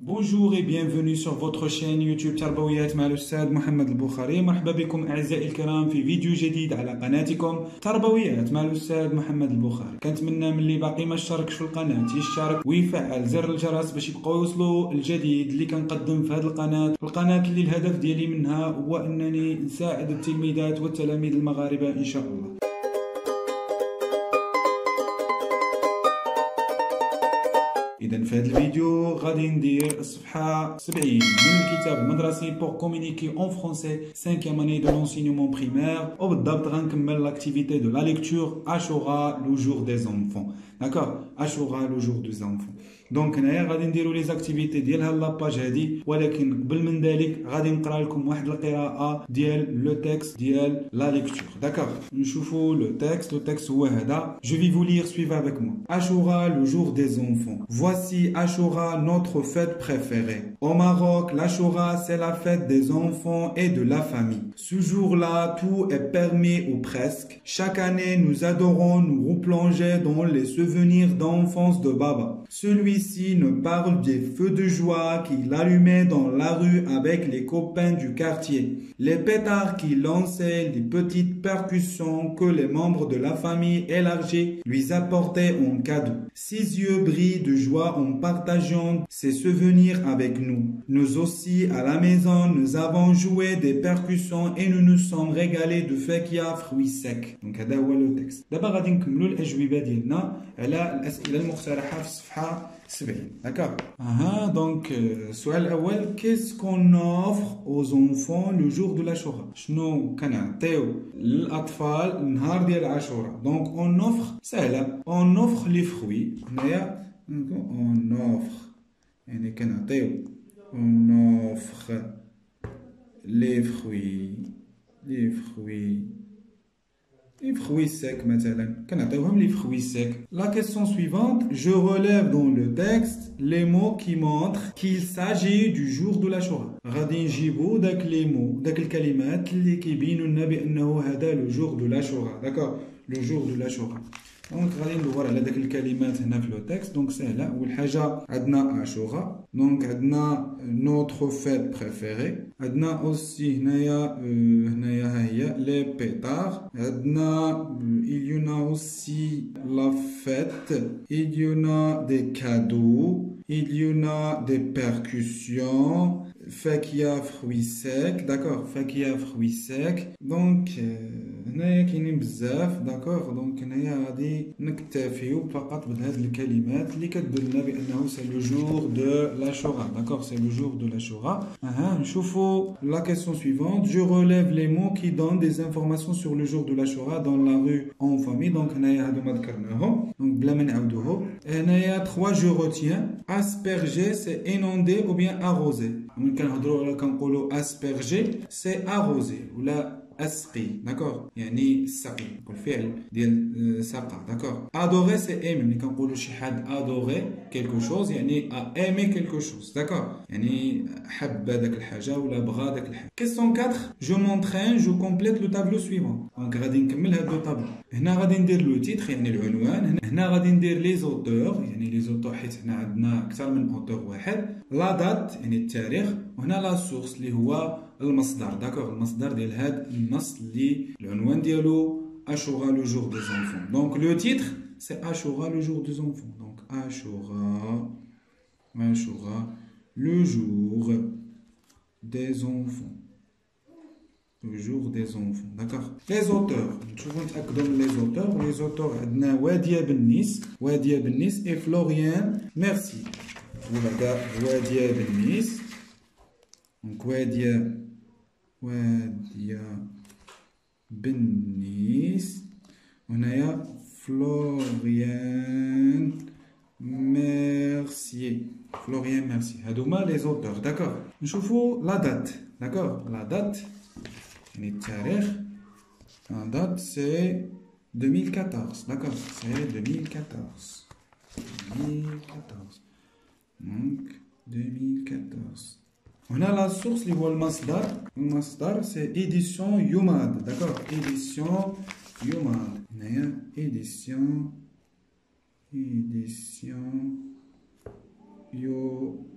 Bonjour et bienvenue sur votre chaîne يوتيوب تربويات مع الأستاذ محمد البخاري مرحبا بكم أعزائي الكرام في فيديو جديد على قناتكم تربويات مع الأستاذ محمد البخاري كنتمنى من اللي باقي ما اشتركش في القناة يشترك ويفعل زر الجرس باش يبقاو يوصلوا الجديد اللي كنقدم في هذه القناة القناة اللي الهدف ديالي منها هو أنني نساعد التلميذات والتلاميذ المغاربة إن شاء الله اذا في هذا الفيديو غادي ندير الصفحه 70 من الكتاب المدرسي بور كومونيكي اون فرونسي 5 اني دو لونسينيومون بريمير وبالضبط غنكمل لاكتيفيتي دو لا ليكتور اشورا لو جور دي زونفون داكور اشورا لو جور دو زونفون دونك هنايا غادي نديرو لي زاكتيفيتي ديال هاد لاباج هادي ولكن قبل من ذلك غادي نقرا لكم واحد القراءه ديال لو تكست ديال لا ليكتور داكور نشوفو لو تكست لو تكست هو هذا جو في فو لير سويف افيك مو اشورا لو جور دي زونفون Voici Ashura, notre fête préférée. Au Maroc, l'Ashura, c'est la fête des enfants et de la famille. Ce jour-là, tout est permis ou presque. Chaque année, nous adorons nous replonger dans les souvenirs d'enfance de Baba. Celui-ci nous parle des feux de joie qu'il allumait dans la rue avec les copains du quartier. Les pétards qu'il lançait, les petites percussions que les membres de la famille élargie lui apportaient en cadeau. Ses yeux brillent de joie en partageant ses souvenirs avec nous. Nous aussi, à la maison, nous avons joué des percussions et nous nous sommes régalés de fakia fruits secs. Donc هذا هو لو تكست. على الأسئلة المقترحة في الصفحه 70 هكا أها دونك السؤال الأول كيس كون اوفر أو زونفون لو جور دو لاشورا شنو كنعطيو للاطفال النهار ديال عاشورا دونك اون اوفر سهله اون اوفر لي فروي هنايا اون اوفر يعني كنعطيو اون اوفر لي فروي لي فروي les fruits secs مثلا كنعطيوهم les fruits secs la question suivante je relève dans le texte les mots qui montrent qu'il s'agit du jour de l'Ashura غادي نجيبو داك les mots داك الكلمات اللي كيبينوا لنا بانه هذا le jour de l'Ashura d'accord le jour de l'Ashura دونك غادي ندور على داك الكلمات هنا في لو تكست دونك سهله اول حاجه عندنا عاشوراء دونك عندنا نوتر فيت بريفيري عندنا اوسي هنايا هنايا ها هي لي بيتار عندنا il y en a aussi la fête il y en a des cadeaux il y en a des percussions fakia fruits secs d'accord fakia fruits secs donc هنايا كاينين بزاف داكوغ دونك هنايا غادي نكتفيو فقط بهاد الكلمات اللي كتدل لنا بانه سي لو جور دو لاشورا داكوغ سي لو جور دو لاشورا اها نشوفو لا كيسيون سويفونت جو ريليف لي مو كي دون دي انفورماسيون سور لو جور دو لاشورا دون لا رو اون فامي دونك هنايا هادو ما ذكرناهم دونك بلا ما نعاودوهم هنايا 3 جو روتيان اسبيرجي سي انوندي او بيان اروزي ملي كنهضروا ولا كنقولوا اسبيرجي سي اروزي ولا أسقي داكور يعني السقي الفعل ديال سقى داكور أدوري سي أيمي. ملي كنقولوا شي حد أدوري كيلكو شوز يعني أيمي كيلكو شوز داكور يعني حب هذاك الحاجة ولا بغى داك الحاجة. كيسيون 4 جو مونترين جو كومبليت لو تابلو سويفون دونك غادي نكمل هاد لو تابلو هنا غادي ندير لو تيتر يعني العنوان. هنا غادي ندير لي زوتور يعني لي زوتور حيت هنا عندنا أكثر من اوتور واحد. لا دات يعني التاريخ. وهنا لا سورس اللي هو المصدر داكوغ المصدر ديال هاد النص اللي العنوان ديالو اشورا لو جور دي زونفون دونك لو تيتر سي اشورا لو جور دي زونفون دونك اشورا اشورا لو جور دي زونفون le jour des enfants d'accord les auteurs نشوفوا نتاكدوا من les auteurs les auteurs عندنا واديه بنيس واديه بنيس et فلوريان ميرسي وهذا واديه بنيس دونك واديه واديه بنيس وهنايا فلوريان ميرسي فلوريان ميرسي هادوما لي زوتور داكور نشوفوا لا دات داكور لا دات يعني التاريخ لا دات سي 2014 داكور سي 2014 2014 دونك 2014 On a la source, les masdar. Le masdar, c'est édition Yumad. D'accord? Édition Yumad. Édition. Édition. Yumad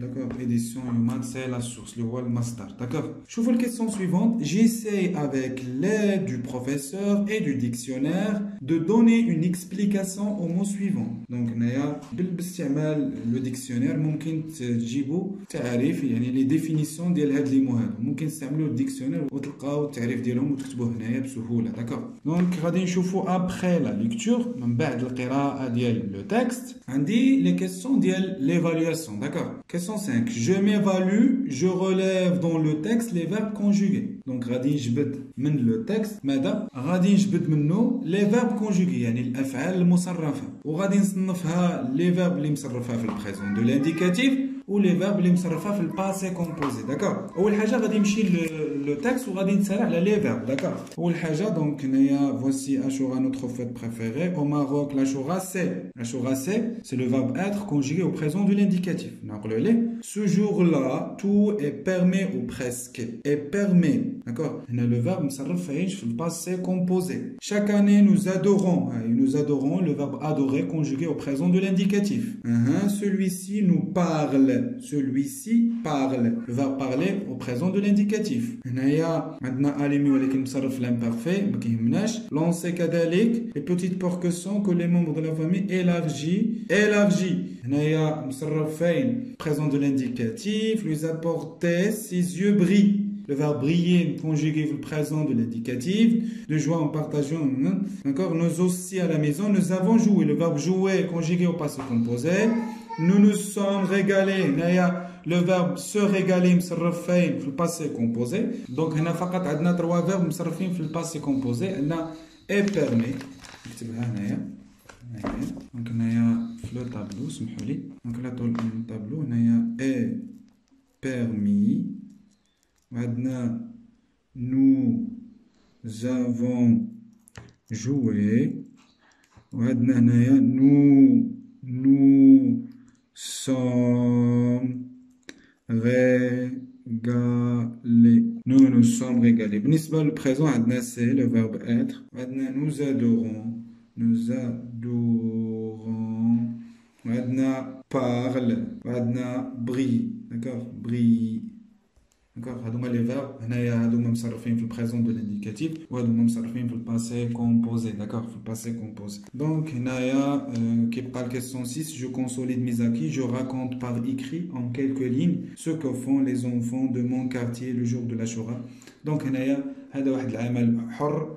d'accord édition humaine c'est la source le rôle master d'accord je vous la question suivante j'essaie avec l'aide du professeur et du dictionnaire de donner une explication au mot suivant donc نيا بالاستعمال le dictionnaire ممكن تجيبوا تعريف يعني les définitions ديال هاد لي مو هادو ممكن تستعملوا الديكسيونير وتلقاو التعريف ديالهم وتكتبوه هنايا بسهوله داكوغ دونك غادي نشوفوا ابخي لا ليكتور من بعد القراءه ديال لو تكست عندي لي كيسيون ديال ليفالواسيون داكوغ كيسيون 5 جو ميفالو جو ريليف دون لو تكست لي فيرب كونجوغي دونك غادي نجبد من لو تكست ماذا غادي نجبد منه لي فيرب كونجوغي يعني الافعال المصرفه وغادي نصنفها لي فيرب اللي مصرفها في البريزون دو لانديكاتيف ولي فيرب اللي مصرفها في الباسي كومبوزي داكوغ اول حاجه غادي نمشي لو تكست وغادي نتسرع على لي فيرب داكوغ اول حاجه دونك هنايا فوسي اشورا نوتر فيت بريفيري او ماروك لاشورا سي لاشورا سي سي لو فيرب اتر كونجوغي au présent de l'indicatif نقولوا ليه ce jour là tout est permis ou presque est permis d'accord هنا لو فيرب مصرف فايش في الباسي كومبوزي chaque année nous adorons nous adorons le verbe adorer conjugué au présent de l'indicatif uh -huh. celui-ci nous parle celui-ci parle le verbe parler au présent de l'indicatif هنايا عندنا اليمي ولكن مصرف l'imparfait ما كيهمناش لونسي كذلك les petites portions que les membres de la famille élargi élargi هنايا مصرف فين présent de l'indicatif lui apporter ses yeux brillent le verbe briller conjugué le présent de l'indicatif, de joie en partageant, d'accord Nous aussi à la maison, nous avons joué, le verbe jouer conjugué au passé composé, nous nous sommes régalés, le verbe se régaler مصرف فين في الباسي كومبوزي دونك هنا فقط عندنا تروا فيرب مصرفين في الباسي كومبوزي عندنا اي بيرمي نكتبها هنايا دونك هنايا في لو طابلو سمحوا لي دونك لا طول الطابلو هنايا اي بيرمي وعندنا nous avons joué وعندنا هنايا nous nous sommes régalés. Nous nous sommes régalés. Bnisba, le présent, Adna, c'est le verbe être. Adna, nous adorons. Nous adorons. Adna parle. Adna brille. D'accord? Brille هادو هما لي فيرب هنايا هادو هما مصرفين في البريزون دو لانديكاتيف وهادو هما مصرفين في الباسي كومبوزي داكوغ في الباسي كومبوزي دونك هنايا كيبقى الكيسيون 6 جو كونسوليد ميز اكي جو raconte par écrit en quelques lignes ce que font les enfants de mon quartier le jour de l'Ashura دونك هنايا هذا واحد العمل حر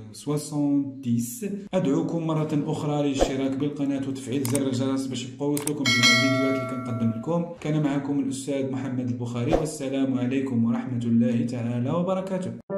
70 أدعوكم مرة أخرى للاشتراك بالقناة وتفعيل زر الجرس باش يبقاو جميع الفيديوهات اللي كنقدم لكم. كان معكم الأستاذ محمد البخاري والسلام عليكم ورحمة الله تعالى وبركاته.